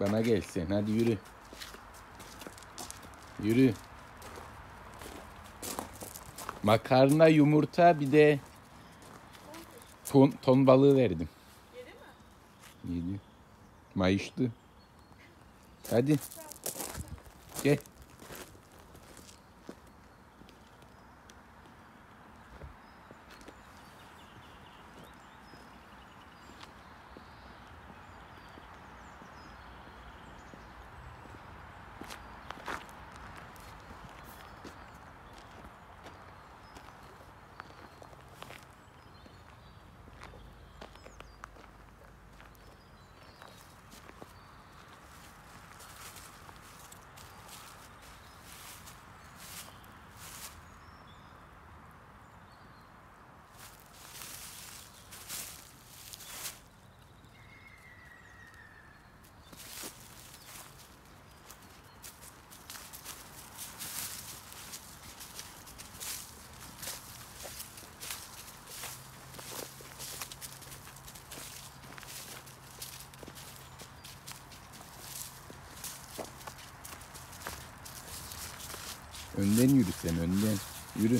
Bana gel sen. Hadi yürü. Yürü. Makarna, yumurta bir de ton, ton balığı verdim. Yedi mi? Yedi. Mayıştı. Hadi. Gel. Önden yürü sen önden. Yürü.